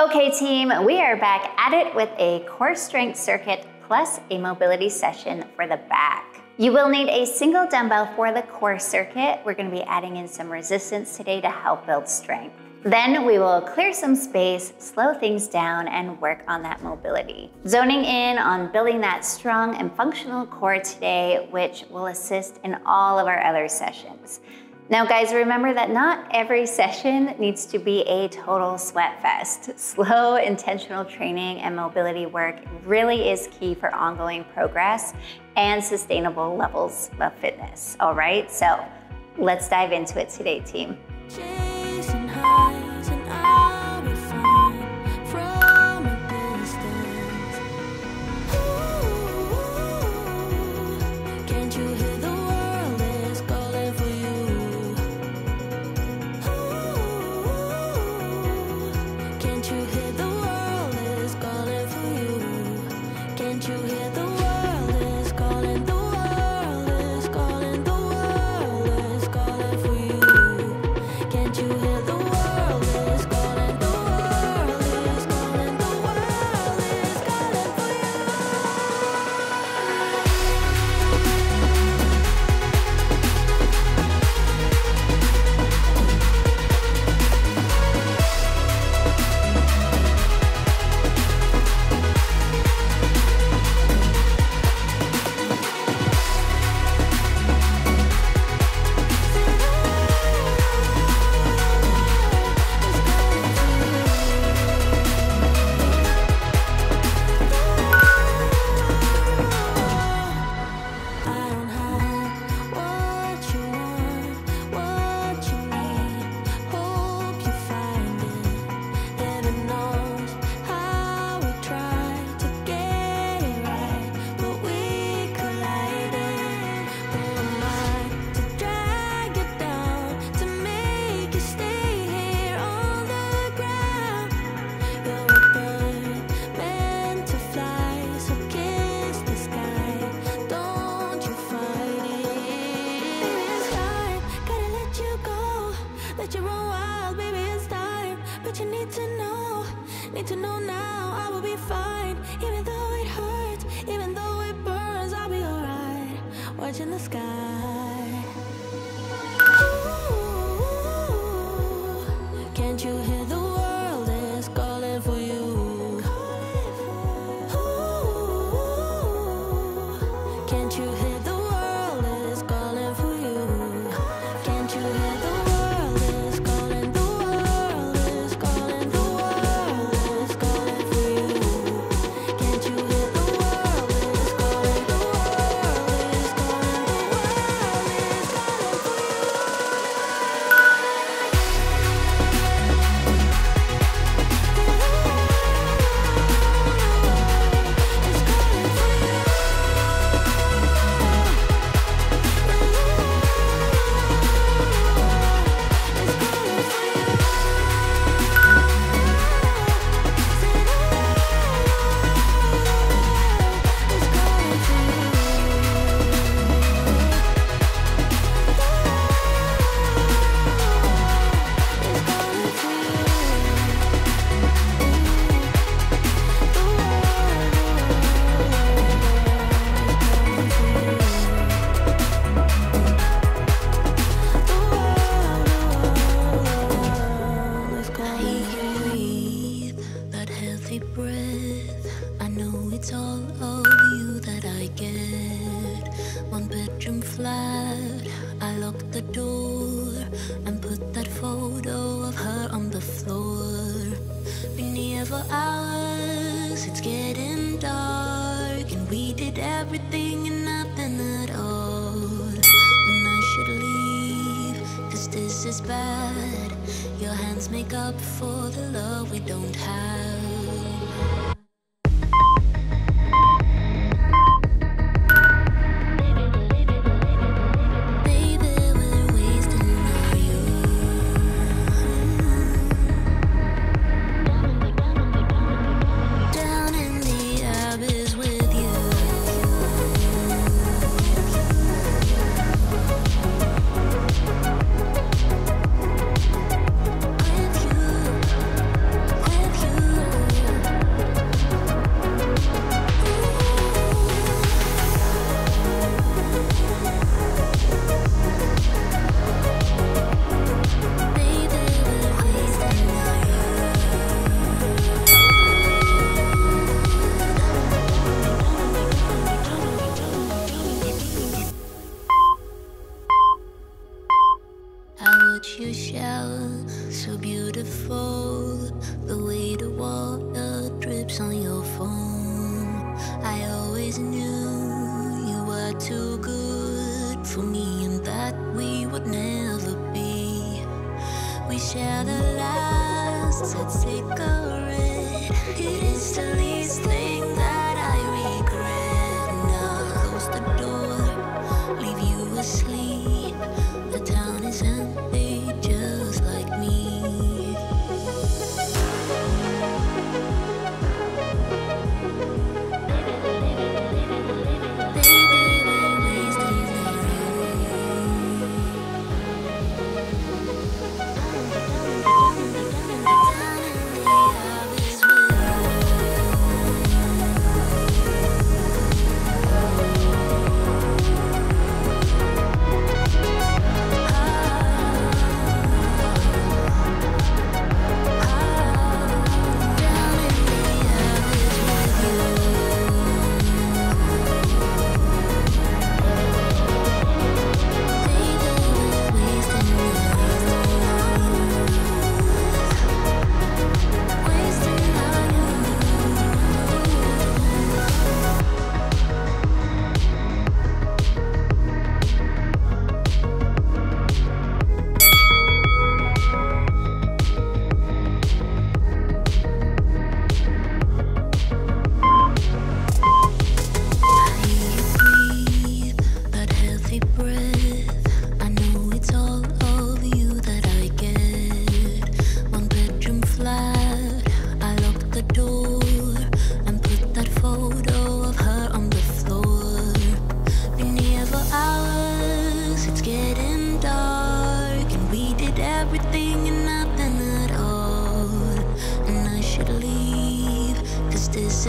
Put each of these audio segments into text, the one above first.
Okay, team, we are back at it with a core strength circuit plus a mobility session for the back. You will need a single dumbbell for the core circuit. We're gonna be adding in some resistance today to help build strength. Then we will clear some space, slow things down, and work on that mobility. Zoning in on building that strong and functional core today, which will assist in all of our other sessions. Now guys, remember that not every session needs to be a total sweat fest. Slow, intentional training and mobility work really is key for ongoing progress and sustainable levels of fitness, all right? So let's dive into it today, team. to run wild, baby, it's time. But you need to know, need to know now, I will be fine. Even though it hurts, even though it burns, I'll be alright. Watching the sky.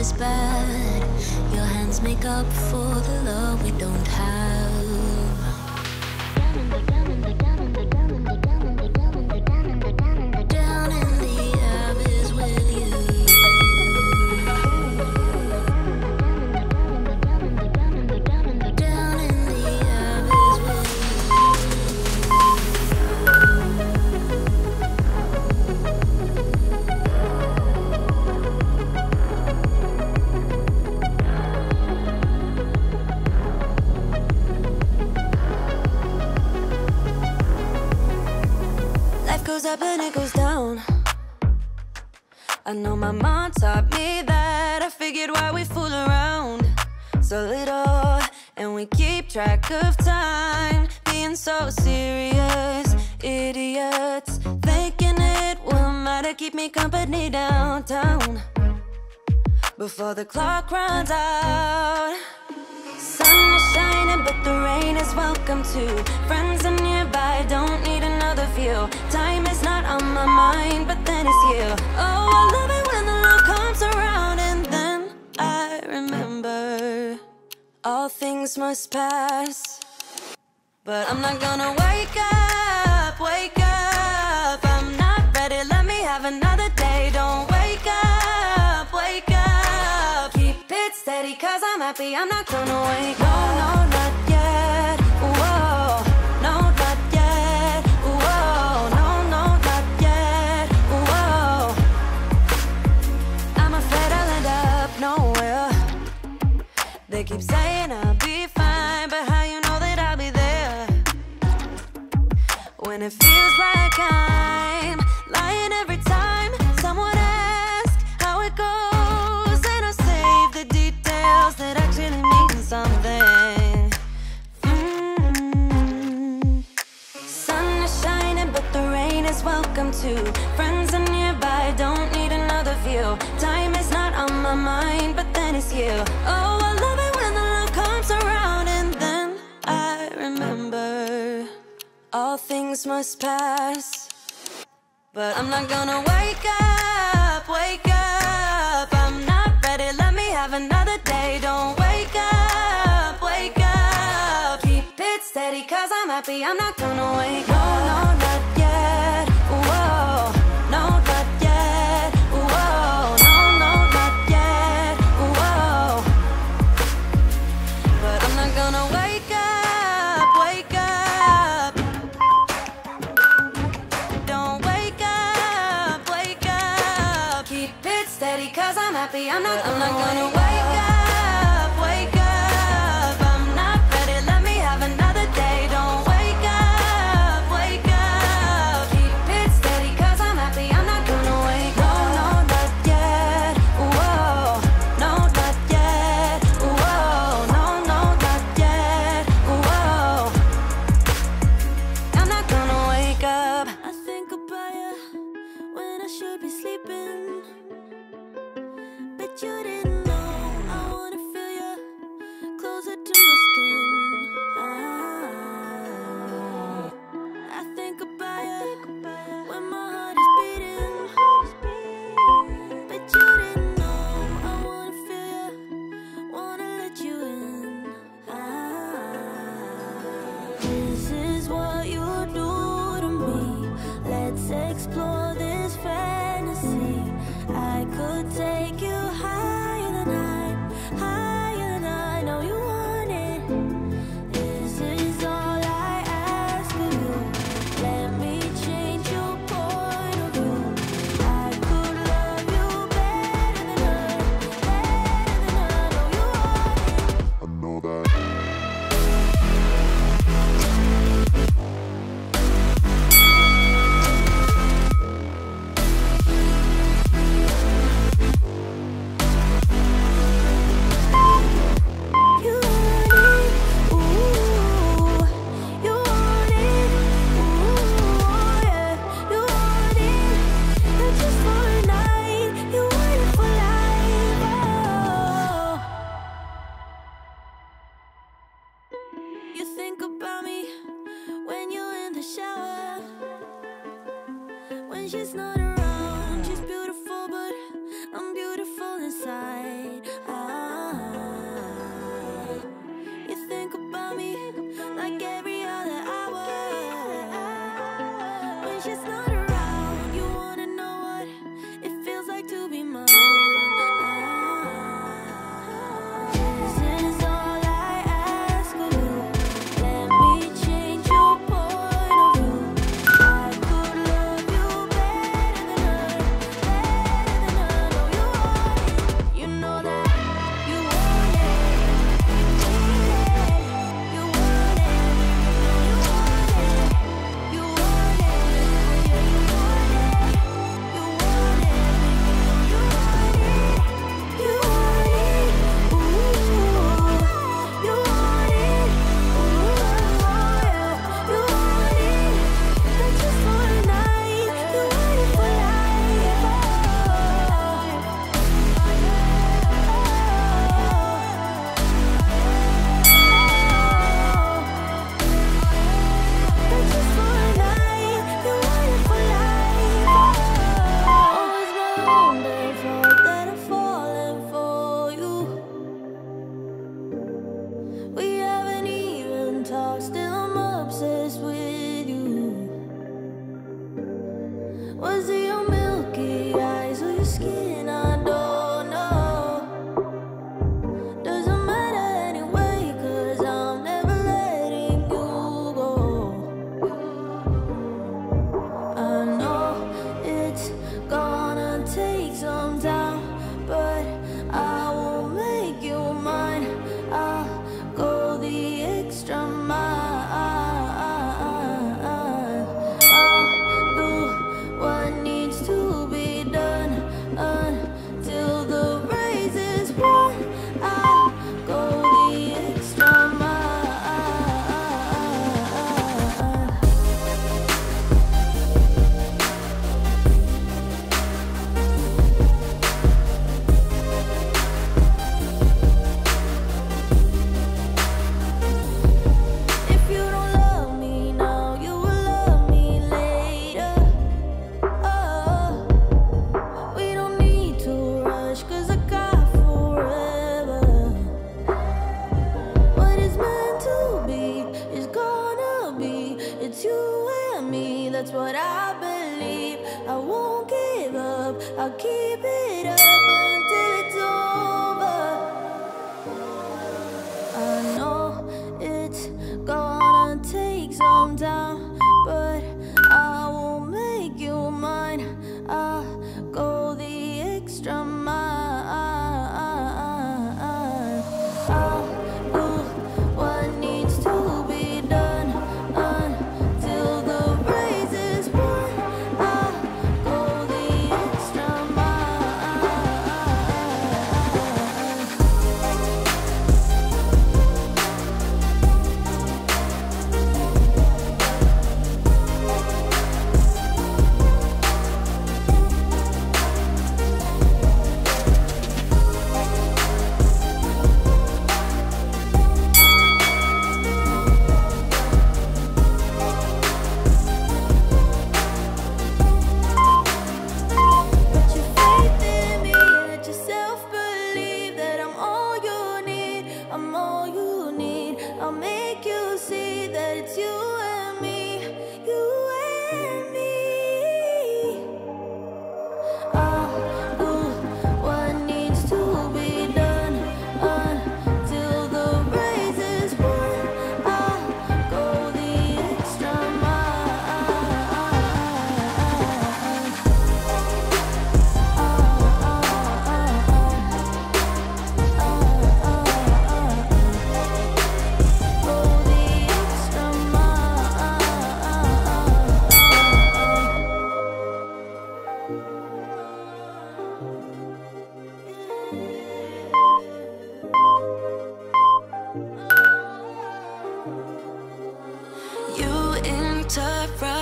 Is bad. Your hands make up for the love we don't have. My mom taught me that. I figured why we fool around so little and we keep track of time. Being so serious, idiots. Thinking it will matter, keep me company downtown before the clock runs out. Sun is shining, but the rain is welcome too. Friends are nearby, don't need another view. Time is not on my mind, but then it's you. Oh, I love it things must pass. But I'm not gonna wake up, wake up. I'm not ready, let me have another day. Don't wake up, wake up. Keep it steady, cause I'm happy. I'm not gonna wake up. No, no, not yet. Whoa, no, not yet. Whoa, no, no, not yet. Whoa. I'm afraid I'll end up nowhere. They keep saying When it feels like I'm lying every time someone asks how it goes, and I save the details that actually mean something. Mm. Sun is shining, but the rain is welcome too. Friends are nearby, don't need another view. Time is not on my mind, but then it's you. Oh, things must pass. But I'm not gonna wake up, wake up. I'm not ready, let me have another day. Don't wake up, wake up. Keep it steady, cause I'm happy. I'm not gonna wake up. Bet you didn't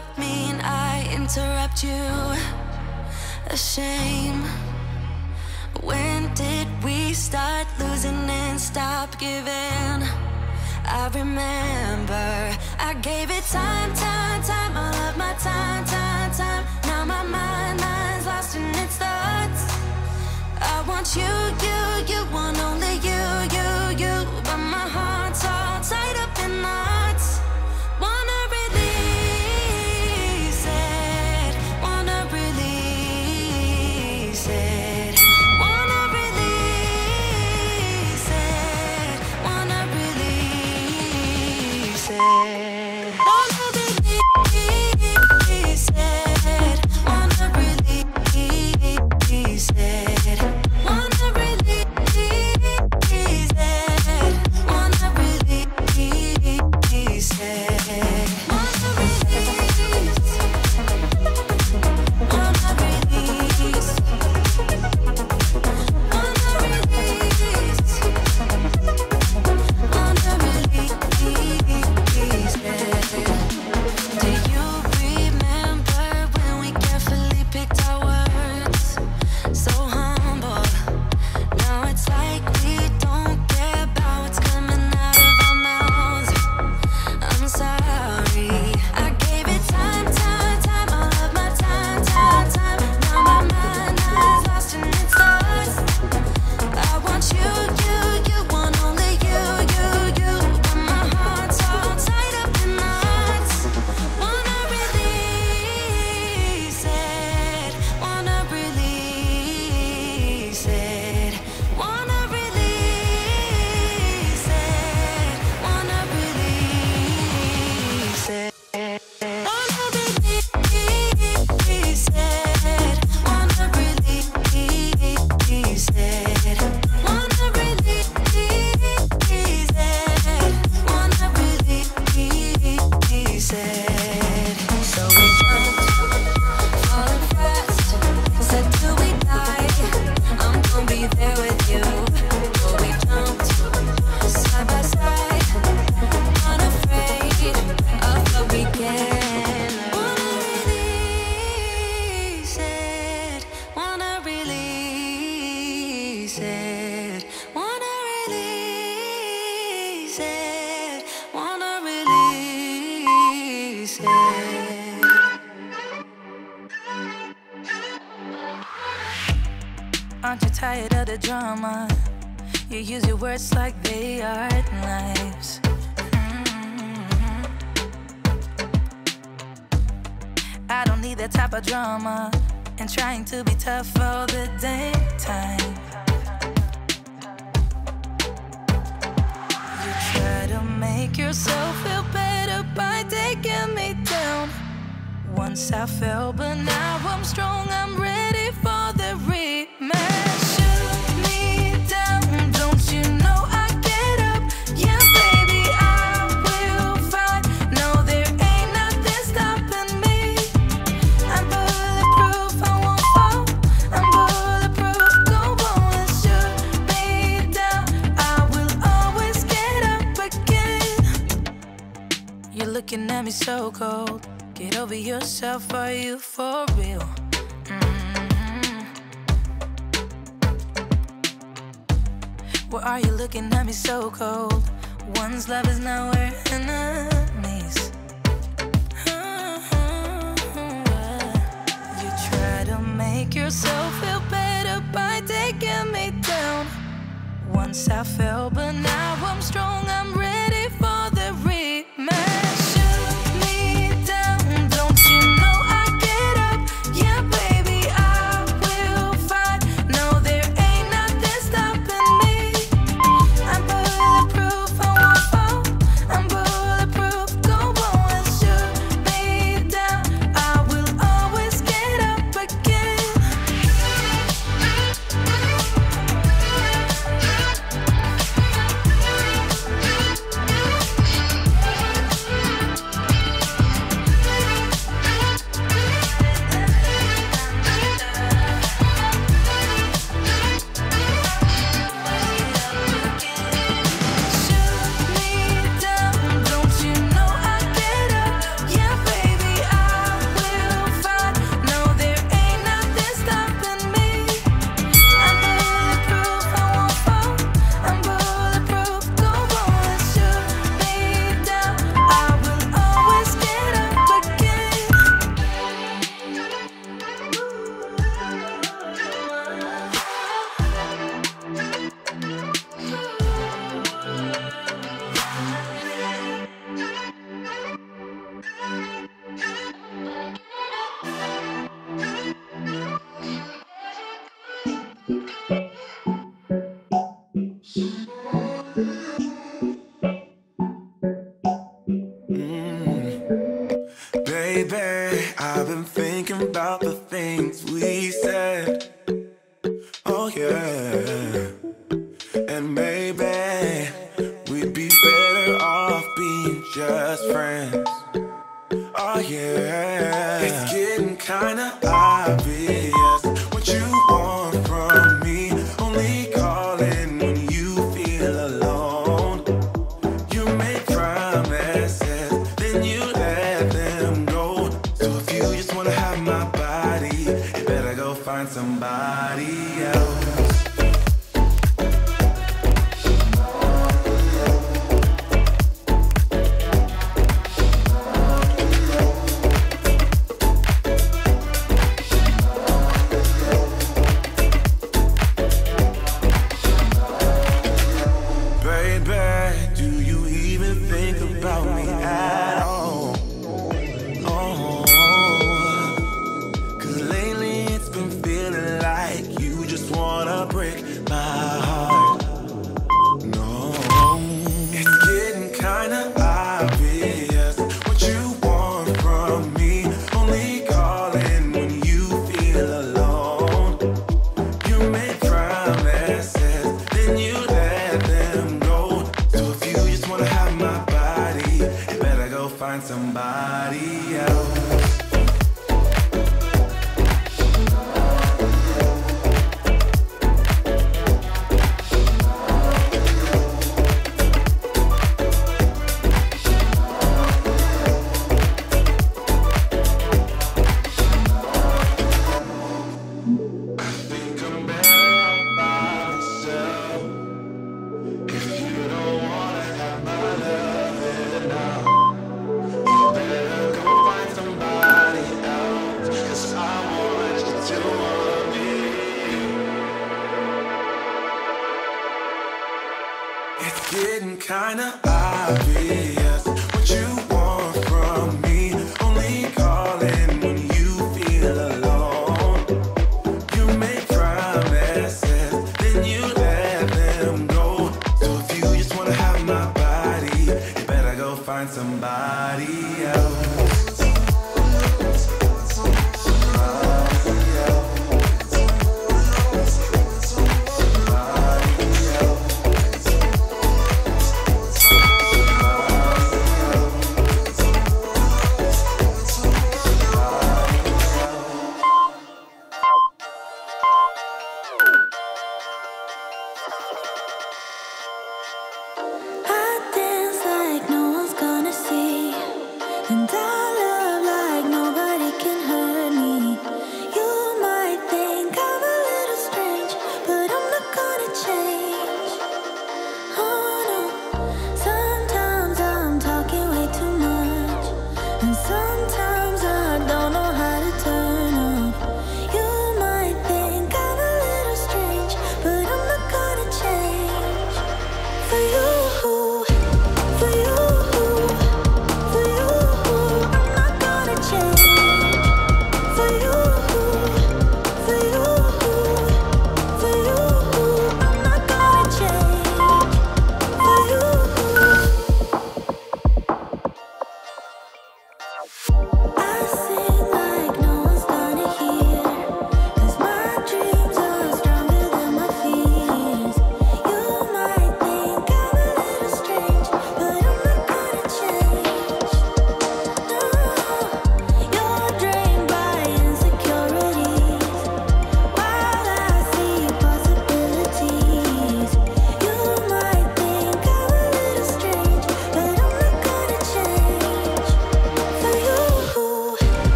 up mean I interrupt you? A shame. When did we start losing and stop giving? I remember I gave it time, time, time All of my time, time, time. Now my mind, mind's lost in its thoughts. I want you, you, you Want only you, you. looking at me so cold. Get over yourself, are you for real? Mm -hmm. Why are you looking at me so cold? One's love is now we're enemies. Mm-hmm. You try to make yourself feel better by taking me down. Once I fell, but now I'm strong, I'm ready.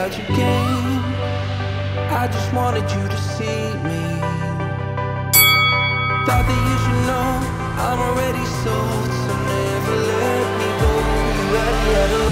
about your game. I just wanted you to see me. Thought that you should know I'm already sold, so never let me go. You.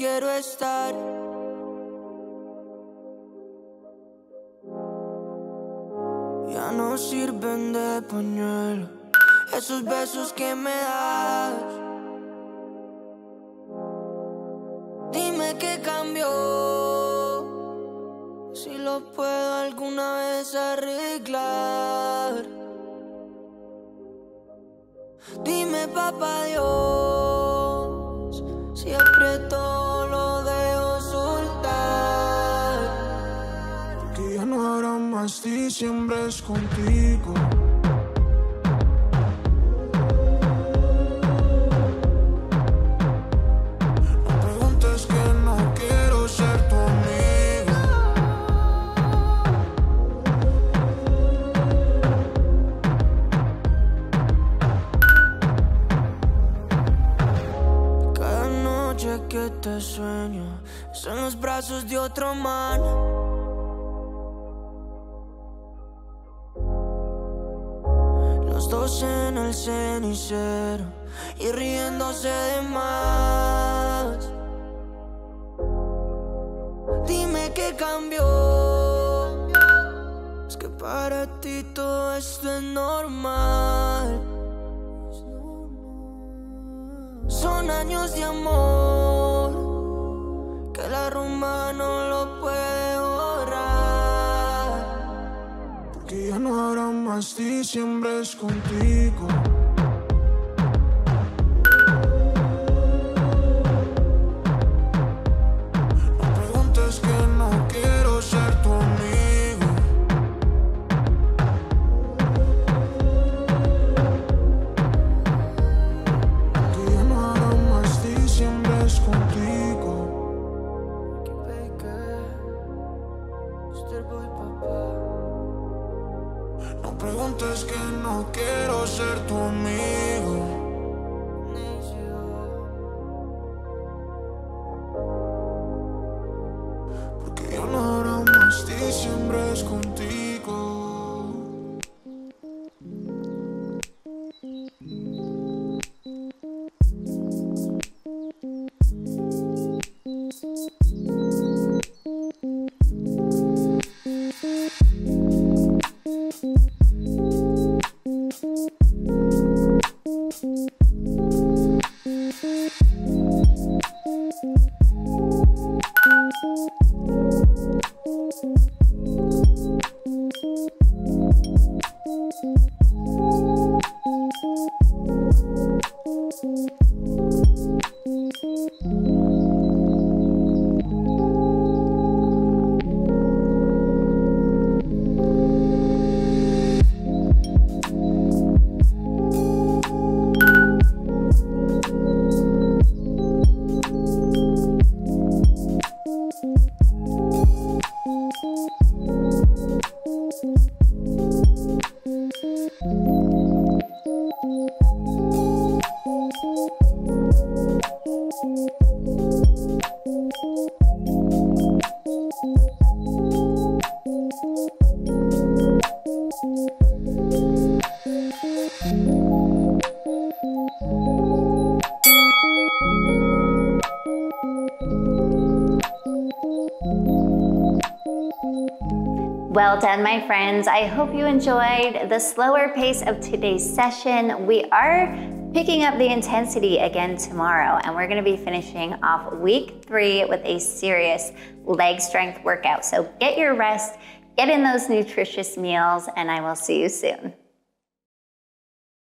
quiero estar. Ya no sirven de pañuelo esos besos que me das. Dime qué cambió, si lo puedo alguna vez arreglar. Dime papá. Así siempre es contigo. Me preguntas que no quiero ser tu amigo, cada noche que te sueño, son los brazos de otro man. y riéndose de más. Dime qué cambió. Es que para ti todo esto es normal. Son años de amor que la rumba no lo puede borrar. Porque ya no habrá más diciembre es contigo. Done, my friends. I hope you enjoyed the slower pace of today's session. We are picking up the intensity again tomorrow, and we're gonna be finishing off week three with a serious leg strength workout. So get your rest, get in those nutritious meals, and I will see you soon.